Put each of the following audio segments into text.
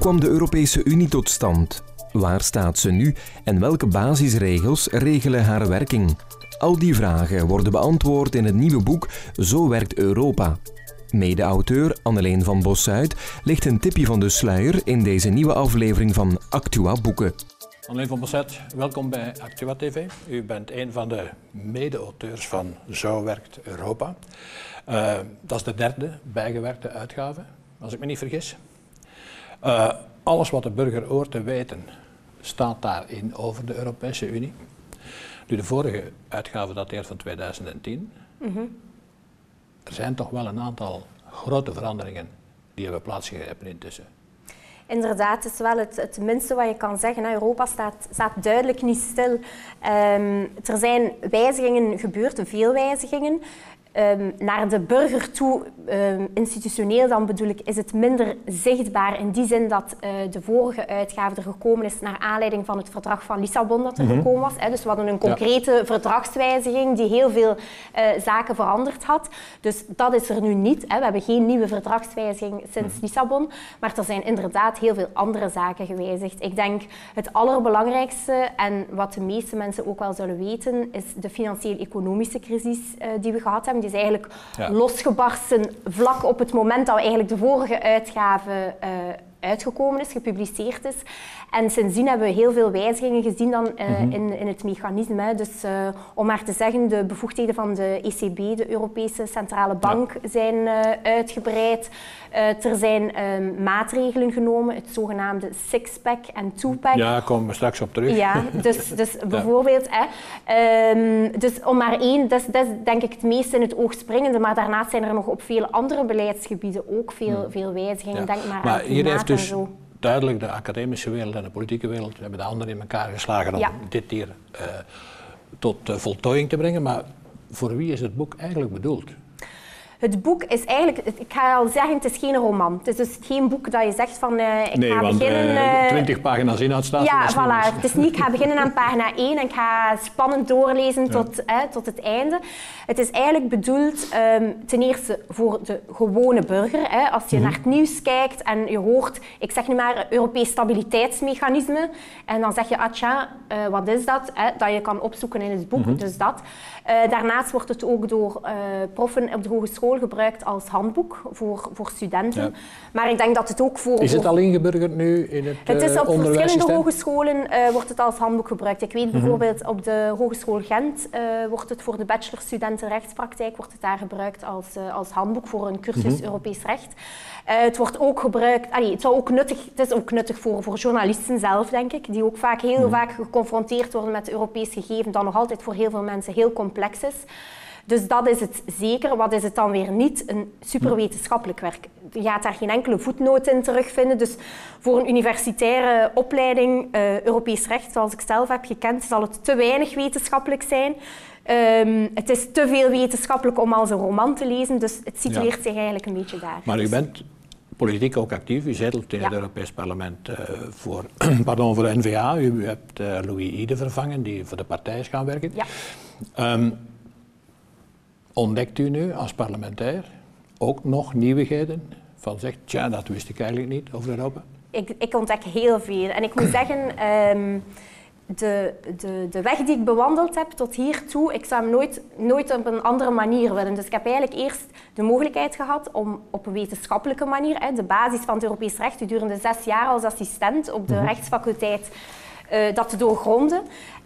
kwam de Europese Unie tot stand? Waar staat ze nu en welke basisregels regelen haar werking? Al die vragen worden beantwoord in het nieuwe boek Zo werkt Europa. Mede-auteur Anneleen van Bossuit ligt een tipje van de sluier in deze nieuwe aflevering van Actua Boeken. Anneleen van Bossuit, welkom bij Actua TV. U bent een van de mede-auteurs van Zo werkt Europa. Uh, dat is de derde bijgewerkte uitgave, als ik me niet vergis. Uh, alles wat de burger hoort te weten staat daarin over de Europese Unie. Nu, de vorige uitgave dateert van 2010. Mm -hmm. Er zijn toch wel een aantal grote veranderingen die hebben plaatsgegrepen intussen. Inderdaad, het is wel het, het minste wat je kan zeggen. Europa staat, staat duidelijk niet stil. Um, er zijn wijzigingen gebeurd, veel wijzigingen. Um, naar de burger toe, um, institutioneel dan bedoel ik, is het minder zichtbaar in die zin dat uh, de vorige uitgave er gekomen is naar aanleiding van het verdrag van Lissabon dat er mm -hmm. gekomen was. Hè. Dus we hadden een concrete ja. verdragswijziging die heel veel uh, zaken veranderd had. Dus dat is er nu niet. Hè. We hebben geen nieuwe verdragswijziging sinds mm -hmm. Lissabon, maar er zijn inderdaad heel veel andere zaken gewijzigd. Ik denk het allerbelangrijkste en wat de meeste mensen ook wel zullen weten, is de financieel-economische crisis uh, die we gehad hebben. Die is eigenlijk ja. losgebarsten vlak op het moment dat we eigenlijk de vorige uitgave uh, uitgekomen is, gepubliceerd is. En sindsdien hebben we heel veel wijzigingen gezien dan, uh, mm -hmm. in, in het mechanisme. Dus uh, om maar te zeggen, de bevoegdheden van de ECB, de Europese Centrale Bank, ja. zijn uh, uitgebreid. er zijn ehm, maatregelen genomen, het zogenaamde six-pack en two-pack. Ja, daar komen we straks op terug. Ja, dus, dus bijvoorbeeld, hè, um, dus om maar één, dat is, dat is denk ik het meest in het oog springende, maar daarnaast zijn er nog op vele andere beleidsgebieden ook veel, mm. veel wijzigingen. Denk maar, maar aan hier heeft dus duidelijk de academische wereld en de politieke wereld hebben de handen in elkaar geslagen om ja. dit hier uh, tot uh, voltooiing te brengen. Maar voor wie is het boek eigenlijk bedoeld? Het boek is eigenlijk, ik ga al zeggen, het is geen roman. Het is dus geen boek dat je zegt van, uh, ik nee, ga want, beginnen... Uh, 20 pagina's inhoud staat Ja, voilà. Het is niet, ik ga beginnen aan pagina 1 en ik ga spannend doorlezen ja. tot, eh, tot het einde. Het is eigenlijk bedoeld um, ten eerste voor de gewone burger. Als je mm -hmm. naar het nieuws kijkt en je hoort, ik zeg nu maar, Europees stabiliteitsmechanisme. En dan zeg je, ah tja, uh, wat is dat? Dat je kan opzoeken in het boek, mm -hmm. dus dat. Uh, daarnaast wordt het ook door proffen op de hogeschool gebruikt als handboek voor, voor studenten. Ja. Maar ik denk dat het ook voor... Is het al ingeburgerd nu in het Het is op uh, verschillende hogescholen uh, wordt het als handboek gebruikt. Ik weet mm -hmm. bijvoorbeeld op de Hogeschool Gent uh, wordt het voor de bachelorstudenten rechtspraktijk wordt het daar gebruikt als, als handboek voor een cursus mm -hmm. Europees recht. Het wordt ook gebruikt... Allee, het, zou ook nuttig, het is ook nuttig voor, voor journalisten zelf, denk ik, die ook vaak, heel mm -hmm. vaak geconfronteerd worden met Europees gegeven, dat nog altijd voor heel veel mensen heel complex is. Dus dat is het zeker. Wat is het dan weer niet? Een superwetenschappelijk werk. Je gaat daar geen enkele voetnoot in terugvinden. Dus voor een universitaire opleiding, uh, Europees recht, zoals ik zelf heb gekend, zal het te weinig wetenschappelijk zijn. Um, het is te veel wetenschappelijk om als een roman te lezen, dus het situeert ja. zich eigenlijk een beetje daar. Maar u bent politiek ook actief. U zetelt in ja. het Europees Parlement uh, voor, pardon, voor de N-VA. U, u hebt uh, Louis Ide vervangen, die voor de partij is gaan werken. Ja. Um, ontdekt u nu als parlementair ook nog nieuwigheden? Van zegt, tja, dat wist ik eigenlijk niet over Europa? Ik, ik ontdek heel veel. En ik moet zeggen, um, de, de, de weg die ik bewandeld heb tot hiertoe, ik zou hem nooit, nooit op een andere manier willen. Dus ik heb eigenlijk eerst de mogelijkheid gehad om op een wetenschappelijke manier, hè, de basis van het Europees recht, gedurende zes jaar als assistent op de mm -hmm. rechtsfaculteit, uh, dat te doorgronden.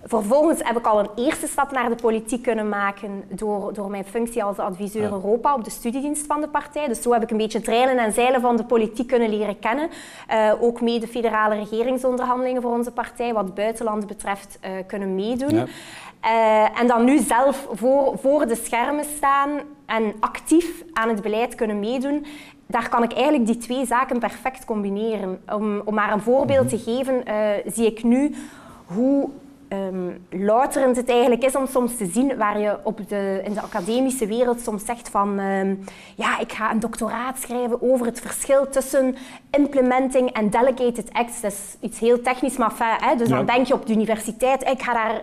Vervolgens heb ik al een eerste stap naar de politiek kunnen maken door, door mijn functie als adviseur ja. Europa op de studiedienst van de partij. Dus zo heb ik een beetje treilen en zeilen van de politiek kunnen leren kennen. Uh, ook mee de federale regeringsonderhandelingen voor onze partij, wat buitenland betreft, uh, kunnen meedoen. Ja. Uh, en dan nu zelf voor, voor de schermen staan en actief aan het beleid kunnen meedoen daar kan ik eigenlijk die twee zaken perfect combineren. Om, om maar een voorbeeld te geven, uh, zie ik nu hoe um, louterend het eigenlijk is om soms te zien waar je op de, in de academische wereld soms zegt van um, ja, ik ga een doctoraat schrijven over het verschil tussen implementing en delegated acts. Dat is iets heel technisch, maar fijn, hè? dus ja. dan denk je op de universiteit, ik ga daar...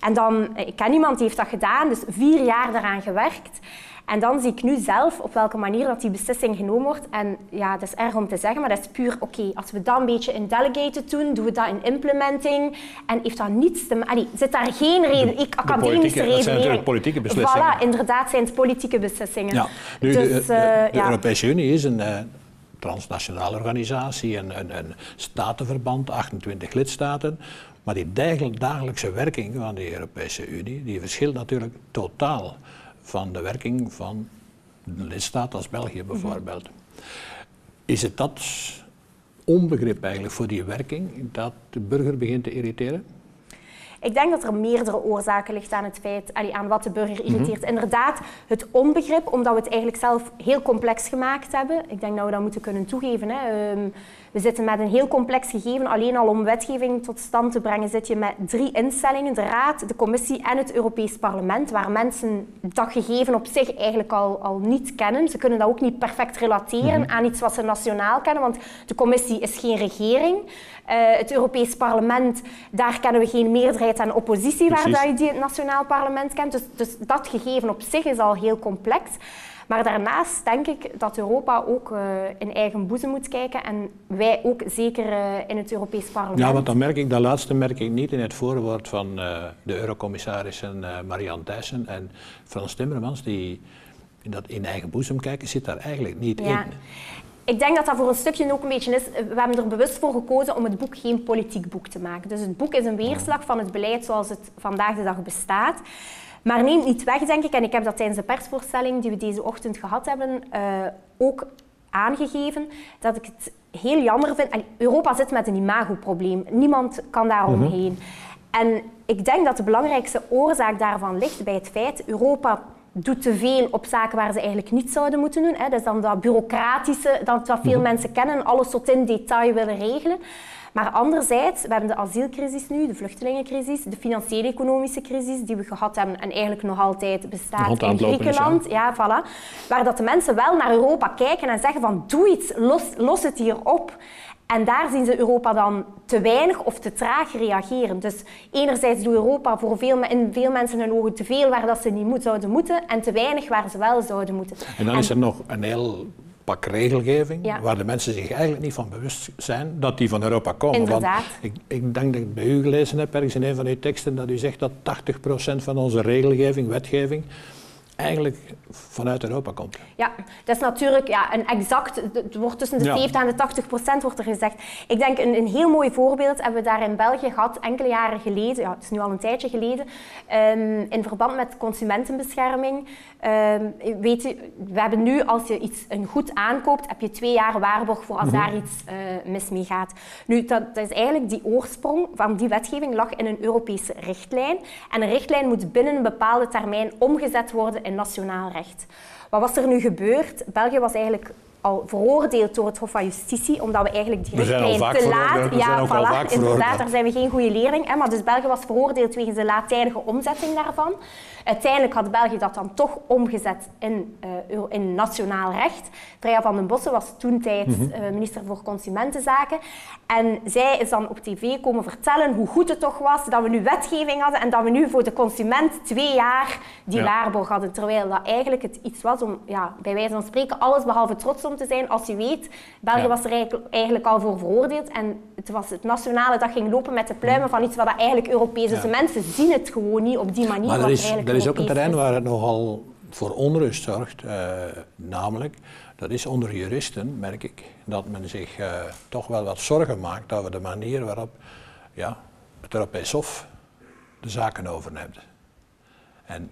En dan, ik ken iemand die heeft dat gedaan, dus vier jaar daaraan gewerkt. En dan zie ik nu zelf op welke manier dat die beslissing genomen wordt. En ja, dat is erg om te zeggen, maar dat is puur oké. als we dat een beetje in delegated doen, doen we dat in implementing. En heeft dat niets te maken... Zit daar geen reden, ik, academische reden. Dat zijn natuurlijk politieke beslissingen. Voilà, inderdaad zijn het politieke beslissingen. Ja. Nu, dus, de, uh, de, Europese Unie is een... Uh, transnationale organisatie, een, een, een statenverband, 28 lidstaten. Maar die dagelijkse werking van de Europese Unie, die verschilt natuurlijk totaal van de werking van een lidstaat als België bijvoorbeeld. Is het dat onbegrip eigenlijk voor die werking dat de burger begint te irriteren? Ik denk dat er meerdere oorzaken ligt aan het feit, aan wat de burger mhm. irriteert. Inderdaad, het onbegrip, omdat we het eigenlijk zelf heel complex gemaakt hebben. Ik denk dat we dat moeten kunnen toegeven. Hè. Ehm, we zitten met een heel complex gegeven. Alleen al om wetgeving tot stand te brengen zit je met drie instellingen. De Raad, de Commissie en het Europees Parlement. Waar mensen dat gegeven op zich eigenlijk al, al niet kennen. Ze kunnen dat ook niet perfect relateren mhm. aan iets wat ze nationaal kennen. Want de Commissie is geen regering. Uh, het Europees Parlement, daar kennen we geen meerderheid aan oppositie Precies. waar je die het nationaal parlement kent. Dus, dus dat gegeven op zich is al heel complex. Maar daarnaast denk ik dat Europa ook uh, in eigen boezem moet kijken en wij ook zeker uh, in het Europees Parlement. Ja, want dan merk ik, dat laatste merk ik niet in het voorwoord van uh, de eurocommissarissen Marianne Thijssen en Frans Timmermans, die in dat in eigen boezem kijken, zit daar eigenlijk niet ja. in. Ik denk dat dat voor een stukje ook een beetje is. We hebben er bewust voor gekozen om het boek geen politiek boek te maken. Dus het boek is een weerslag van het beleid zoals het vandaag de dag bestaat. Maar neemt niet weg, denk ik, en ik heb dat tijdens de persvoorstelling die we deze ochtend gehad hebben uh, ook aangegeven, dat ik het heel jammer vind. Europa zit met een imagoprobleem. Niemand kan daar mhm. omheen. En ik denk dat de belangrijkste oorzaak daarvan ligt bij het feit Europa doet te veel op zaken waar ze eigenlijk niet zouden moeten doen. Hè. Dat is dan dat bureaucratische, dat, wat veel mhm. mensen kennen, alles tot in detail willen regelen. Maar anderzijds, we hebben de asielcrisis nu, de vluchtelingencrisis, de financiële economische crisis die we gehad hebben en eigenlijk nog altijd bestaat in Griekenland. ja. voilà. Waar dat de mensen wel naar Europa kijken en zeggen van doe iets, los, los het hier op. En daar zien ze Europa dan te weinig of te traag reageren. Dus enerzijds doet Europa voor veel, in veel mensen hun ogen te veel waar dat ze niet zouden moeten en te weinig waar ze wel zouden moeten. En dan is er nog een heel pak regelgeving, waar de mensen zich eigenlijk niet van bewust zijn dat die van Europa komen. Inderdaad. Want ik, ik denk dat ik bij u gelezen heb, ergens in een van uw teksten, dat u zegt dat 80% van onze regelgeving, wetgeving, eigenlijk vanuit Europa komt. Ja, dat is natuurlijk ja, een exact, het wordt tussen de 70 en de 80 procent wordt er gezegd. Ik denk een, een heel mooi voorbeeld hebben we daar in België gehad, enkele jaren geleden, ja, het is nu al een tijdje geleden, um, in verband met consumentenbescherming. Um, weet je, we hebben nu, als je iets een goed aankoopt, heb je twee jaar waarborg voor als mhm. daar iets uh, mis mee gaat. Nu, dat, dat, is eigenlijk die oorsprong van die wetgeving lag in een Europese richtlijn. En een richtlijn moet binnen een bepaalde termijn omgezet worden in nationaal recht. Wat was er nu gebeurd? België was eigenlijk al veroordeeld door het Hof van Justitie, omdat we eigenlijk die richtlijn te laat... Ja, voilà, inderdaad, daar zijn we geen goede leerling. Hè, maar dus België was veroordeeld wegens de laattijdige omzetting daarvan. Uiteindelijk had België dat dan toch omgezet in, uh, in nationaal recht. Freya van den Bossen was toen tijd mm minister voor Consumentenzaken. En zij is dan op tv komen vertellen hoe goed het toch was dat we nu wetgeving hadden en dat we nu voor de consument twee jaar die waarborg hadden. Terwijl dat eigenlijk het iets was om, ja, bij wijze van spreken, alles behalve trots om te zijn. Als je weet, België was er eigenlijk al voor veroordeeld en het was het nationale dat ging lopen met de pluimen van iets wat dat eigenlijk Europees is. De mensen zien het gewoon niet op die manier. Maar er is, is ook een terrein waar het nogal voor onrust zorgt, uh, namelijk, dat is onder juristen, merk ik, dat men zich uh, toch wel wat zorgen maakt dat we de manier waarop ja, het Europees Hof de zaken overneemt. En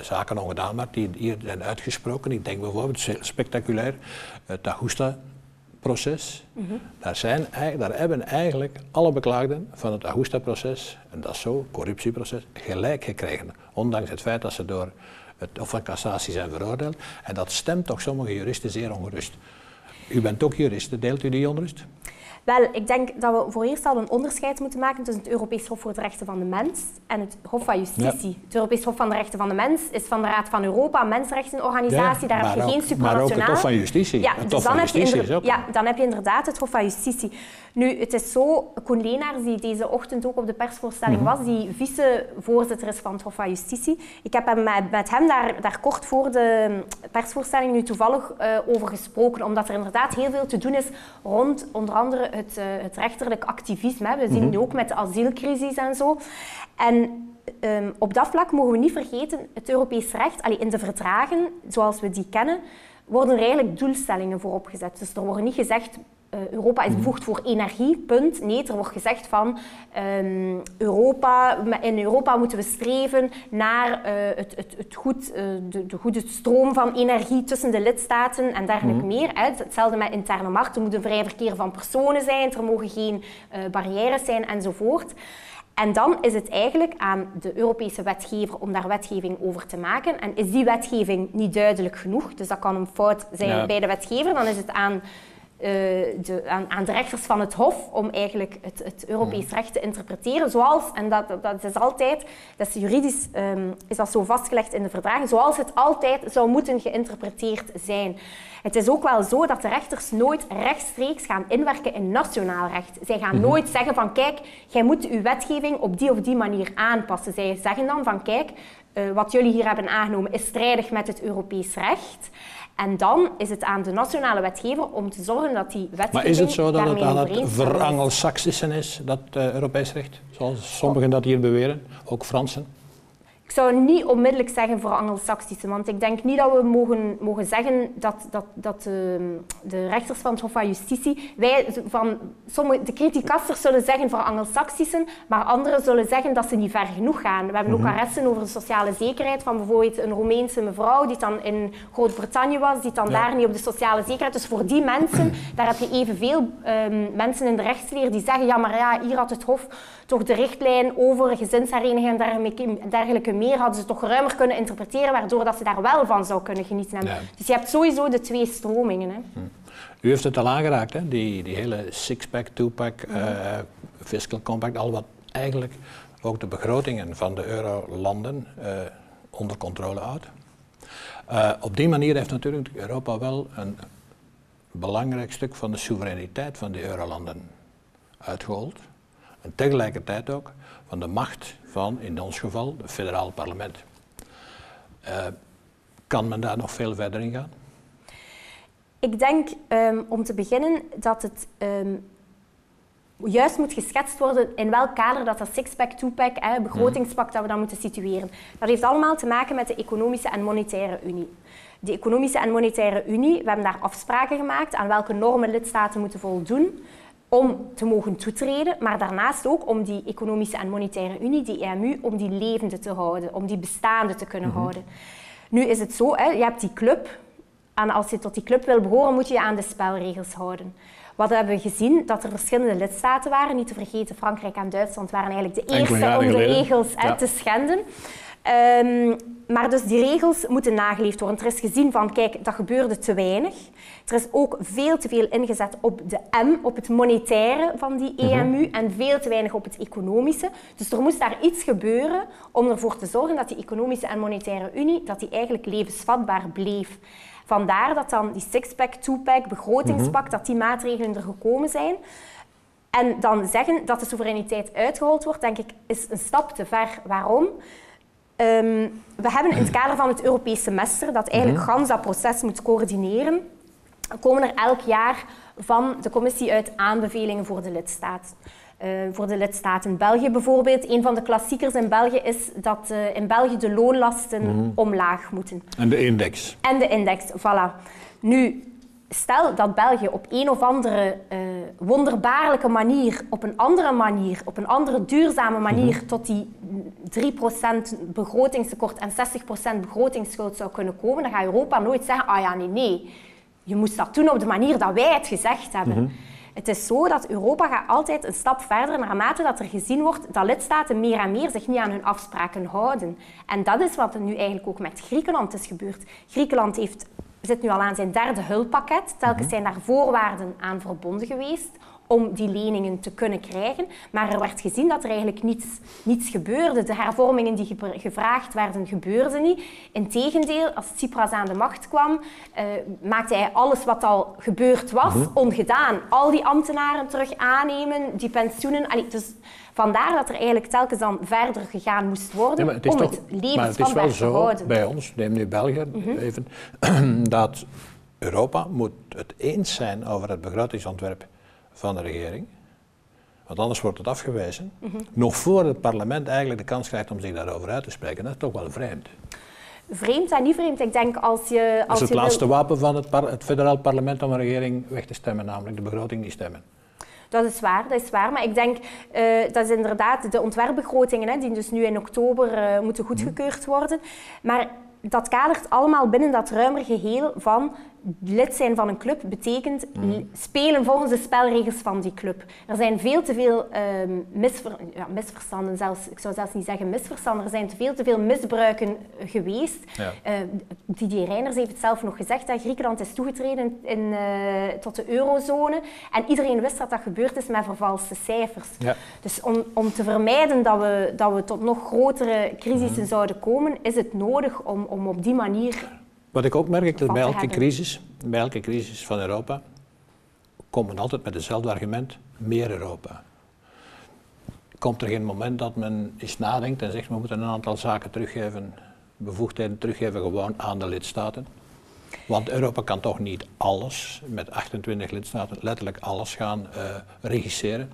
zaken ongedaan maakt die hier zijn uitgesproken. Ik denk bijvoorbeeld spectaculair het Augusta proces. Mhm. daar, zijn, daar hebben eigenlijk alle beklaagden van het Augusta-proces, en dat is zo, corruptieproces, gelijk gekregen. Ondanks het feit dat ze door het Hof van Cassatie zijn veroordeeld. En dat stemt toch sommige juristen zeer ongerust. U bent ook jurist, deelt u die onrust? Wel, ik denk dat we voor eerst al een onderscheid moeten maken tussen het Europees Hof voor de Rechten van de Mens en het Hof van Justitie. Het Europees Hof van de Rechten van de Mens is van de Raad van Europa, een mensenrechtenorganisatie. Daar heb je geen supranationaal. Maar ook het Hof van Justitie. Ja, het dus dan, heb je ja, dan heb je inderdaad het Hof van Justitie. Nu, het is zo, Koen die deze ochtend ook op de persvoorstelling mhm. was, die vicevoorzitter is van het Hof van Justitie. Ik heb met, met hem daar, daar kort voor de persvoorstelling nu toevallig uh, over gesproken, omdat er inderdaad heel veel te doen is rond onder andere het, uh, het rechterlijk activisme. We zien mhm. nu ook met de asielcrisis en zo. En ehm, op dat vlak mogen we niet vergeten, het Europees recht, allee, in de verdragen zoals we die kennen, worden er eigenlijk doelstellingen voor opgezet. Dus er wordt niet gezegd, Europa is mhm. bevoegd voor energie, punt. Nee, er wordt gezegd van um, Europa, in Europa moeten we streven naar uh, het, het, het goed, uh, de, de, goede stroom van energie tussen de lidstaten en dergelijke mm meer. Hè. Hetzelfde met interne markt. Er moet een vrij verkeer van personen zijn, er mogen geen barrières zijn enzovoort. En dan is het eigenlijk aan de Europese wetgever om daar wetgeving over te maken. En is die wetgeving niet duidelijk genoeg, dus dat kan een fout zijn bij de wetgever, dan is het aan de, aan, aan, de rechters van het Hof om eigenlijk het, het Europees recht te interpreteren. Zoals, en dat, dat is altijd, dat is juridisch um, is dat zo vastgelegd in de verdragen, zoals het altijd zou moeten geïnterpreteerd zijn. Het is ook wel zo dat de rechters nooit rechtstreeks gaan inwerken in nationaal recht. Zij gaan mhm. nooit zeggen van kijk, jij moet uw wetgeving op die of die manier aanpassen. Zij zeggen dan van kijk, uh, wat jullie hier hebben aangenomen is strijdig met het Europees recht. En dan is het aan de nationale wetgever om te zorgen dat die wetgeving Maar is het zo dat het aan het verangelsaksischen is, dat uh, Europees recht? Zoals sommigen dat hier beweren, ook Fransen? Ik zou niet onmiddellijk zeggen voor Anglo-Saxische, want ik denk niet dat we mogen, mogen zeggen dat, dat, dat de, de rechters van het Hof van Justitie, wij van sommige, de criticasters zullen zeggen voor Anglo-Saxischen, maar anderen zullen zeggen dat ze niet ver genoeg gaan. We hebben ook mhm. arresten over de sociale zekerheid van bijvoorbeeld een Roemeense mevrouw die dan in Groot-Brittannië was, die dan daar niet op de sociale zekerheid. Dus voor die mensen, daar heb je evenveel um, mensen in de rechtsleer die zeggen, ja maar ja, hier had het Hof toch de richtlijn over gezinshereniging en dergelijke meer hadden ze toch ruimer kunnen interpreteren, waardoor dat ze daar wel van zou kunnen genieten. Dus je hebt sowieso de twee stromingen. Hè. Hm. U heeft het al aangeraakt, hè? Die, die hele six-pack, two-pack, uh, fiscal compact, al wat eigenlijk ook de begrotingen van de eurolanden uh, onder controle houdt. Uh, op die manier heeft natuurlijk Europa wel een belangrijk stuk van de soevereiniteit van de eurolanden uitgehold. En tegelijkertijd ook van de macht van, in ons geval, het federale parlement. Uh, kan men daar nog veel verder in gaan? Ik denk um, om te beginnen dat het um, juist moet geschetst worden in welk kader dat dat six-pack, two-pack, begrotingspak, dat we dat moeten situeren. Dat heeft allemaal te maken met de economische en monetaire unie. De economische en monetaire unie, we hebben daar afspraken gemaakt aan welke normen lidstaten moeten voldoen om te mogen toetreden, maar daarnaast ook om die economische en monetaire unie, die EMU, om die levende te houden, om die bestaande te kunnen mhm. houden. Nu is het zo, hè, je hebt die club, en als je tot die club wil behoren, moet je je aan de spelregels houden. Wat hebben we gezien? Dat er verschillende lidstaten waren. Niet te vergeten, Frankrijk en Duitsland waren eigenlijk de eerste om de regels hè, te schenden. Um, maar dus die regels moeten nageleefd worden. Er is gezien van, kijk, dat gebeurde te weinig. Er is ook veel te veel ingezet op de M, op het monetaire van die EMU, mhm. en veel te weinig op het economische. Dus er moest daar iets gebeuren om ervoor te zorgen dat die economische en monetaire unie, dat die eigenlijk levensvatbaar bleef. Vandaar dat dan die six-pack, two-pack, begrotingspak, mhm. dat die maatregelen er gekomen zijn. En dan zeggen dat de soevereiniteit uitgehold wordt, denk ik, is een stap te ver. Waarom? Ehm, we hebben in het kader van het Europees semester, dat eigenlijk mm dat proces moet coördineren, komen er elk jaar van de commissie uit aanbevelingen voor de lidstaat. Uh, voor de lidstaten. België bijvoorbeeld, een van de klassiekers in België is dat uh, in België de loonlasten mhm. omlaag moeten. En de index. En de index, voilà. Nu, stel dat België op een of andere uh, wonderbaarlijke manier, op een andere manier, op een andere duurzame manier mhm. tot die 3% begrotingstekort en 60% begrotingsschuld zou kunnen komen, dan gaat Europa nooit zeggen, ah ja, nee, nee. Je moest dat doen op de manier dat wij het gezegd hebben. Mhm. Het is zo dat Europa gaat altijd een stap verder naarmate dat er gezien wordt dat lidstaten meer en meer zich niet aan hun afspraken houden. En dat is wat er nu eigenlijk ook met Griekenland is gebeurd. Griekenland heeft zit nu al aan zijn derde hulppakket. Telkens mhm. zijn daar voorwaarden aan verbonden geweest om die leningen te kunnen krijgen. Maar er werd gezien dat er eigenlijk niets, niets gebeurde. De hervormingen die gevraagd werden, gebeurden niet. Integendeel, als Tsipras aan de macht kwam, uh, maakte hij alles wat al gebeurd was mhm. ongedaan. Al die ambtenaren terug aannemen, die pensioenen. Allee, dus vandaar dat er eigenlijk telkens dan verder gegaan moest worden ja, het om toch, het levensvatbaar te houden. bij ons, neem nu België mhm. even, dat Europa moet het eens zijn over het begrotingsontwerp van de regering. Want anders wordt het afgewezen. Mhm. Nog voor het parlement eigenlijk de kans krijgt om zich daarover uit te spreken. Dat is toch wel vreemd. Vreemd en niet vreemd. Ik denk als je... Als dat is het laatste wapen van het, het federaal parlement om een regering weg te stemmen, namelijk de begroting niet stemmen. Dat is waar, dat is waar. Maar ik denk, uh, dat is inderdaad de ontwerpbegrotingen, hè, die dus nu in oktober uh, moeten goedgekeurd worden. Maar dat kadert allemaal binnen dat ruimer geheel van lid zijn van een club betekent mm. spelen volgens de spelregels van die club. Er zijn veel te veel misver ja, misverstanden, zelfs, ik zou zelfs niet zeggen misverstanden, er zijn veel te veel misbruiken geweest. Ja. Uh, Didier Reiners heeft het zelf nog gezegd, dat Griekenland is toegetreden in, uh, tot de eurozone en iedereen wist dat dat gebeurd is met vervalste cijfers. Ja. Dus om, om te vermijden dat we, dat we tot nog grotere crisissen mm. zouden komen, is het nodig om, om op die manier wat ik ook merk, dat bij elke, crisis, bij elke crisis van Europa komt men altijd met hetzelfde argument, meer Europa. Komt er geen moment dat men eens nadenkt en zegt, we moeten een aantal zaken teruggeven, bevoegdheden teruggeven gewoon aan de lidstaten? Want Europa kan toch niet alles, met 28 lidstaten, letterlijk alles gaan uh, regisseren.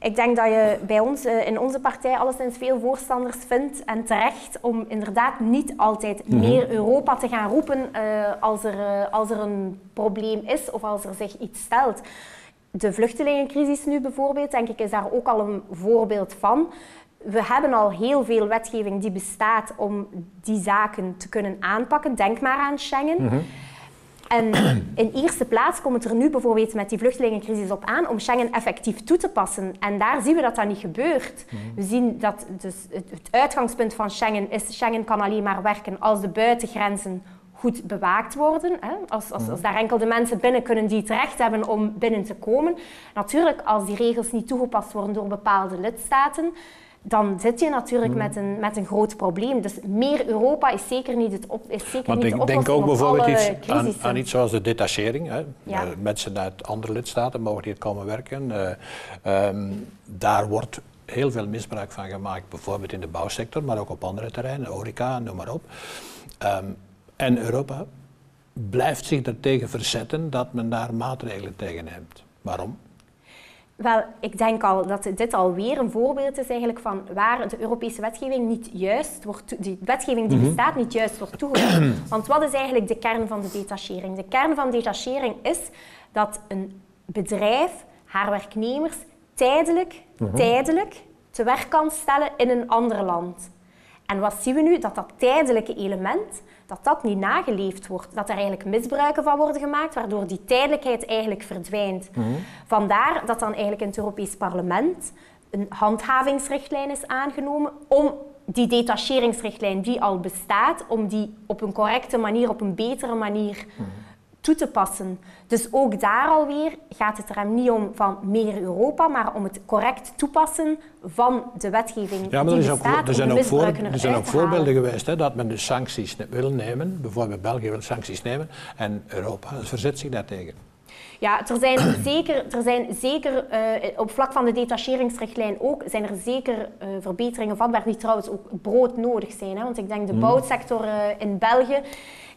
Ik denk dat je bij ons eh, in onze partij alleszins veel voorstanders vindt en terecht om inderdaad niet altijd mhm. meer Europa te gaan roepen uh, als, er, uh, als er een probleem is of als er zich iets stelt. De vluchtelingencrisis nu bijvoorbeeld, denk ik, is daar ook al een voorbeeld van. We hebben al heel veel wetgeving die bestaat om die zaken te kunnen aanpakken. Denk maar aan Schengen. Mhm. En in eerste plaats komt het er nu bijvoorbeeld met die vluchtelingencrisis op aan om Schengen effectief toe te passen. En daar zien we dat dat niet gebeurt. Mhm. We zien dat dus het uitgangspunt van Schengen is, Schengen kan alleen maar werken als de buitengrenzen goed bewaakt worden. Hè? Als, als, als, daar enkel de mensen binnen kunnen die het recht hebben om binnen te komen. Natuurlijk, als die regels niet toegepast worden door bepaalde lidstaten, dan zit je natuurlijk hmm. met, een, met een groot probleem. Dus meer Europa is zeker niet, het op, is zeker Want niet ik denk ook bijvoorbeeld iets aan, aan, iets zoals de detachering. Hè. Ja. Uh, mensen uit andere lidstaten mogen hier komen werken. Uh, um, daar wordt heel veel misbruik van gemaakt, bijvoorbeeld in de bouwsector, maar ook op andere terreinen, horeca, noem maar op. Um, en Europa blijft zich ertegen verzetten dat men daar maatregelen tegen neemt. Waarom? Wel, ik denk al dat dit alweer een voorbeeld is eigenlijk van waar de Europese wetgeving niet juist wordt, die wetgeving die mhm. bestaat niet juist wordt toegepast. Want wat is eigenlijk de kern van de detachering? De kern van detachering is dat een bedrijf haar werknemers tijdelijk, mhm. tijdelijk te werk kan stellen in een ander land. En wat zien we nu? Dat dat tijdelijke element dat dat niet nageleefd wordt. Dat er eigenlijk misbruiken van worden gemaakt, waardoor die tijdelijkheid eigenlijk verdwijnt. Mhm. Vandaar dat dan eigenlijk in het Europees Parlement een handhavingsrichtlijn is aangenomen om die detacheringsrichtlijn die al bestaat, om die op een correcte manier, op een betere manier mhm toe te passen. Dus ook daar alweer gaat het er niet om van meer Europa, maar om het correct toepassen van de wetgeving ja, maar die er, bestaat, er zijn ook, voor, er zijn ook voorbeelden geweest hè, dat men dus sancties wil nemen, bijvoorbeeld België wil sancties nemen en Europa verzet zich daartegen. Ja, er zijn zeker, er zijn zeker uh, op vlak van de detacheringsrichtlijn ook, zijn er zeker uh, verbeteringen vatbaar die trouwens ook broodnodig zijn. Hè? Want ik denk de mm. bouwsector uh, in België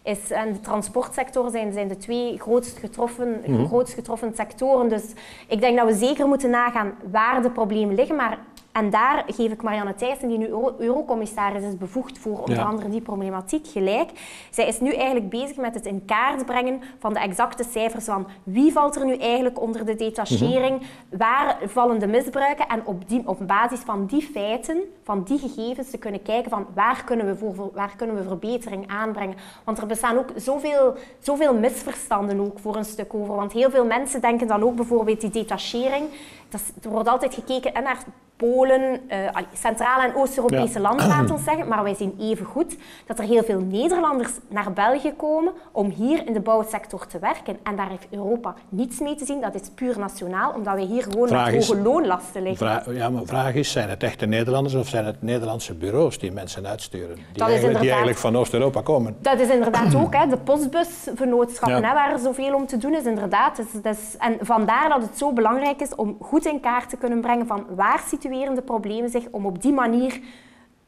is, en de transportsector zijn, zijn de twee grootst getroffen, mm grootst getroffen sectoren. Dus ik denk dat we zeker moeten nagaan waar de problemen liggen. Maar, en daar geef ik Marianne Thijssen, die nu eurocommissaris is, bevoegd voor onder andere die problematiek, gelijk. Zij is nu eigenlijk bezig met het in kaart brengen van de exacte cijfers van wie valt er nu eigenlijk onder de detachering, mhm. waar vallen de misbruiken en op, die, op basis van die feiten van die gegevens te kunnen kijken van waar kunnen we, voor, waar kunnen we verbetering aanbrengen. Want er bestaan ook zoveel, zoveel misverstanden ook voor een stuk over. Want heel veel mensen denken dan ook bijvoorbeeld die detachering. Dat er wordt altijd gekeken naar Polen, uh, Centraal- en Oost-Europese landen, laten we zeggen. Maar wij zien even goed dat er heel veel Nederlanders naar België komen om hier in de bouwsector te werken. En daar heeft Europa niets mee te zien. Dat is puur nationaal, omdat wij hier gewoon vraag met hoge loonlasten liggen. Vraag, ja, maar vraag is, zijn het echte Nederlanders of zijn het Nederlandse bureaus die mensen uitsturen? Die, eigenlijk, die eigenlijk, van Oost-Europa komen. Dat is inderdaad ook, hè, de postbusvernootschappen, hè, waar er zoveel om te doen is, inderdaad. Dus, dus, en vandaar dat het zo belangrijk is om goed in kaart te kunnen brengen van waar situeren de problemen zich om op die manier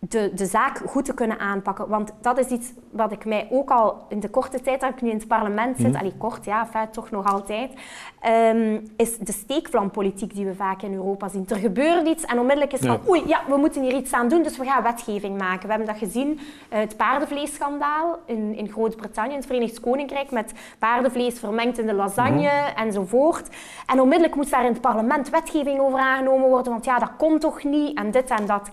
de, de zaak goed te kunnen aanpakken. Want dat is iets wat ik mij ook al in de korte tijd dat ik nu in het parlement zit, mm. kort, ja, enfin, toch nog altijd, um, is de steekvlampolitiek die we vaak in Europa zien. Er gebeurt iets en onmiddellijk is van, oei, ja, we moeten hier iets aan doen, dus we gaan wetgeving maken. We hebben dat gezien, uh, het paardenvleesschandaal in, in Groot-Brittannië, in het Verenigd Koninkrijk, met paardenvlees vermengd in de lasagne mm. enzovoort. En onmiddellijk moet daar in het parlement wetgeving over aangenomen worden, want ja, dat komt toch niet, en dit en dat.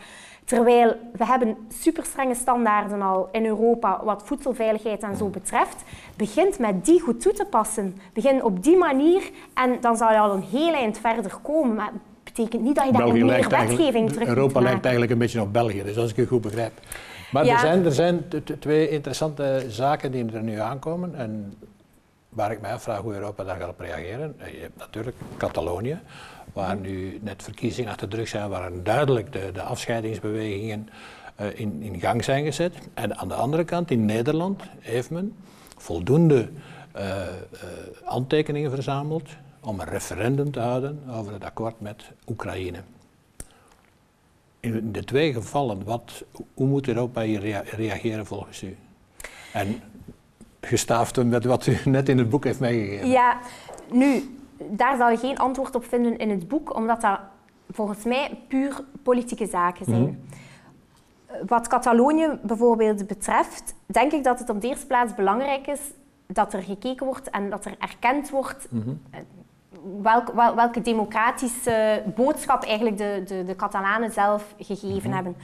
Terwijl we hebben super strenge standaarden al in Europa wat voedselveiligheid en zo betreft. Begint met die goed toe te passen. Begin op die manier en dan zal je al een heel eind verder komen. Maar dat betekent niet dat je daar meer wetgeving terug Europa lijkt eigenlijk een beetje op België, dus als ik het goed begrijp. Maar er zijn, er zijn twee interessante zaken die er nu aankomen. En waar ik mij afvraag hoe Europa daar gaat op reageren. Je hebt natuurlijk Catalonië, waar nu net verkiezingen achter de rug zijn, waar duidelijk de, de afscheidingsbewegingen uh, in, in gang zijn gezet. En aan de andere kant, in Nederland, heeft men voldoende uh, uh, handtekeningen verzameld om een referendum te houden over het akkoord met Oekraïne. In de twee gevallen, wat, hoe moet Europa hier reageren volgens u? En gestaafd met wat u net in het boek heeft meegegeven. Ja, nu, daar zal je geen antwoord op vinden in het boek, omdat dat volgens mij puur politieke zaken zijn. Mhm. Wat Catalonië bijvoorbeeld betreft, denk ik dat het op de eerste plaats belangrijk is dat er gekeken wordt en dat er erkend wordt mhm. eh, welke democratische boodschap eigenlijk de, de, de Catalanen zelf gegeven mhm. hebben.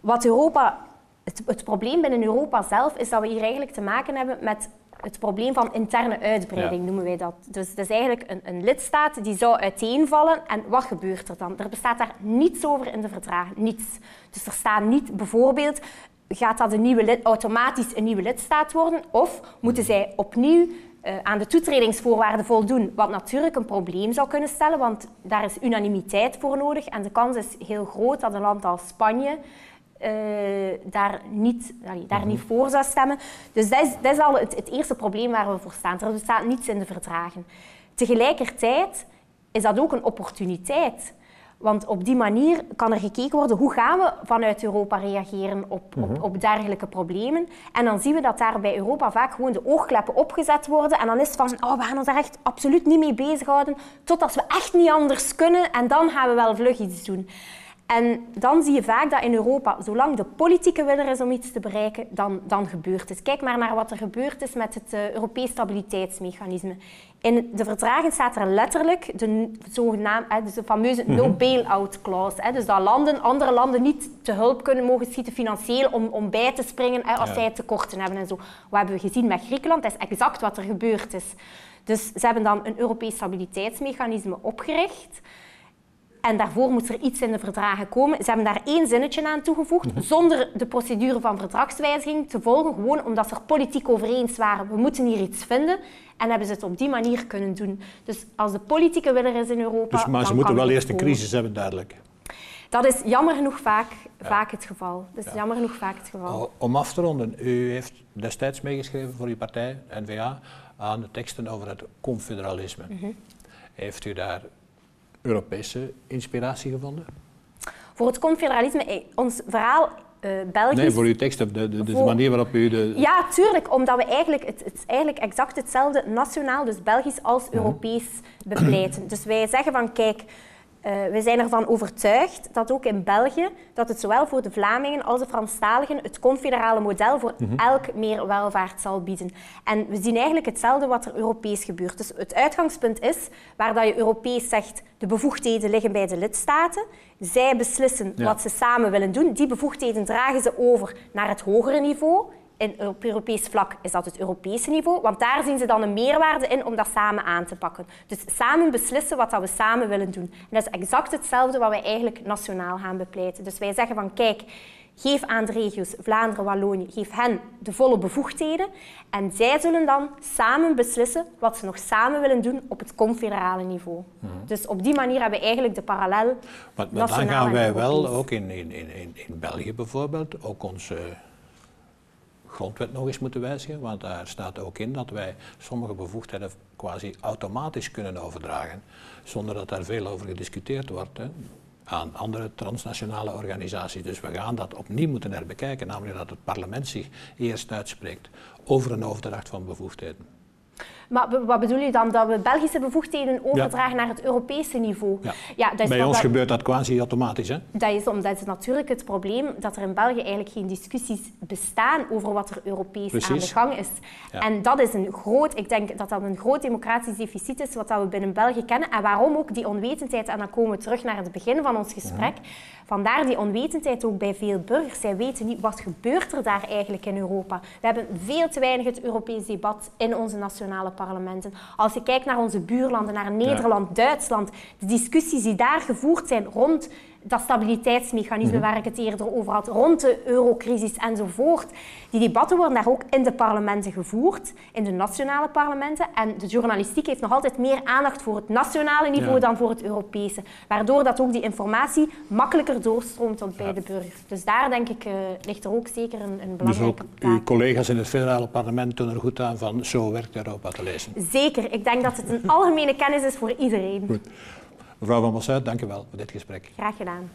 Wat Europa, het, het probleem binnen Europa zelf is dat we hier eigenlijk te maken hebben met het probleem van interne uitbreiding, noemen wij dat. Dus het is eigenlijk een, een, lidstaat die zou uiteenvallen. En wat gebeurt er dan? Er bestaat daar niets over in de verdragen. Niets. Dus er staat niet bijvoorbeeld... Gaat dat een nieuwe lid, automatisch een nieuwe lidstaat worden? Of moeten zij opnieuw uh, aan de toetredingsvoorwaarden voldoen? Wat natuurlijk een probleem zou kunnen stellen, want daar is unanimiteit voor nodig. En de kans is heel groot dat een land als Spanje uh, daar, niet, daar mhm. niet voor zou stemmen. Dus dat is, dat is al het, het, eerste probleem waar we voor staan. Er bestaat niets in de verdragen. Tegelijkertijd is dat ook een opportuniteit. Want op die manier kan er gekeken worden hoe gaan we vanuit Europa reageren op, op, mhm. op, dergelijke problemen. En dan zien we dat daar bij Europa vaak gewoon de oogkleppen opgezet worden. En dan is het van, oh, we gaan ons daar echt absoluut niet mee bezighouden. Totdat we echt niet anders kunnen. En dan gaan we wel vlug iets doen. En dan zie je vaak dat in Europa, zolang de politieke wil er is om iets te bereiken, dan, dan gebeurt het. Kijk maar naar wat er gebeurd is met het uh, Europees Stabiliteitsmechanisme. In de verdragen staat er letterlijk de, zogenaamde, dus de fameuze no mhm. bail-out clause. Dus dat landen, andere landen niet te hulp kunnen mogen schieten financieel om, om bij te springen als ja. zij tekorten hebben en zo. Wat hebben we gezien met Griekenland? Dat is exact wat er gebeurd is. Dus ze hebben dan een Europees stabiliteitsmechanisme opgericht. En daarvoor moet er iets in de verdragen komen. Ze hebben daar één zinnetje aan toegevoegd, mhm. zonder de procedure van verdragswijziging te volgen, gewoon omdat ze er politiek over eens waren. We moeten hier iets vinden. En hebben ze het op die manier kunnen doen. Dus als de politieke wil er is in Europa. Dus, maar ze moeten wel eerst een crisis hebben, duidelijk. Dat is jammer genoeg vaak, vaak het geval. Dat is jammer genoeg vaak het geval. Om af te ronden, u heeft destijds meegeschreven voor uw partij, N-VA, aan de teksten over het confederalisme. Mhm. Heeft u daar Europese inspiratie gevonden? Voor het confederalisme, eh, ons verhaal uh, Belgisch... Nee, voor uw tekst, de, de, de manier waarop u de... Ja, tuurlijk, omdat we eigenlijk, het, het is eigenlijk exact hetzelfde nationaal, dus Belgisch als mhm. Europees bepleiten. Dus wij zeggen van, kijk, Uh, we zijn ervan overtuigd dat ook in België, dat het zowel voor de Vlamingen als de Franstaligen het confederale model voor mhm. elk meer welvaart zal bieden. En we zien eigenlijk hetzelfde wat er Europees gebeurt. Dus het uitgangspunt is, waar dat je Europees zegt, de bevoegdheden liggen bij de lidstaten. Zij beslissen wat ze samen willen doen. Die bevoegdheden dragen ze over naar het hogere niveau op Europees vlak is dat het Europese niveau, want daar zien ze dan een meerwaarde in om dat samen aan te pakken. Dus samen beslissen wat dat we samen willen doen. En dat is exact hetzelfde wat wij eigenlijk nationaal gaan bepleiten. Dus wij zeggen van kijk, geef aan de regio's Vlaanderen, Wallonië, geef hen de volle bevoegdheden en zij zullen dan samen beslissen wat ze nog samen willen doen op het confederale niveau. Mhm. Dus op die manier hebben we eigenlijk de parallel. Maar, maar dan gaan wij wel ook in, in, in, in België bijvoorbeeld ook onze grondwet nog eens moeten wijzigen, want daar staat ook in dat wij sommige bevoegdheden quasi automatisch kunnen overdragen, zonder dat daar veel over gediscuteerd wordt. Hè, aan andere transnationale organisaties. Dus we gaan dat opnieuw moeten herbekijken, namelijk dat het parlement zich eerst uitspreekt over een overdracht van bevoegdheden. Maar wat bedoel je dan? Dat we Belgische bevoegdheden overdragen naar het Europese niveau? Ja. ja dat is Bij ons gebeurt dat quasi automatisch. Hè? Dat is omdat het natuurlijk het probleem dat er in België eigenlijk geen discussies bestaan over wat er Europees aan de gang is. En dat is een groot, ik denk dat dat een groot democratisch deficit is wat we binnen België kennen. En waarom ook die onwetendheid, en dan komen we terug naar het begin van ons gesprek, vandaar die onwetendheid ook bij veel burgers. Zij weten niet wat gebeurt er daar eigenlijk in Europa. We hebben veel te weinig het Europees debat in onze nationale parlementen. Als je kijkt naar onze buurlanden, naar Nederland, Duitsland, de discussies die daar gevoerd zijn rond dat stabiliteitsmechanisme mhm. waar ik het eerder over had, rond de eurocrisis enzovoort. Die debatten worden daar ook in de parlementen gevoerd, in de nationale parlementen. En de journalistiek heeft nog altijd meer aandacht voor het nationale niveau dan voor het Europese. Waardoor dat ook die informatie makkelijker doorstroomt tot bij de burger. Dus daar denk ik uh, ligt er ook zeker een, een belangrijke Dus ook uw collega's in het federale parlement doen er goed aan van zo werkt Europa te lezen? Zeker. Ik denk dat het een algemene kennis is voor iedereen. Goed. Mevrouw Van Massuit, dank u wel voor dit gesprek. Graag gedaan.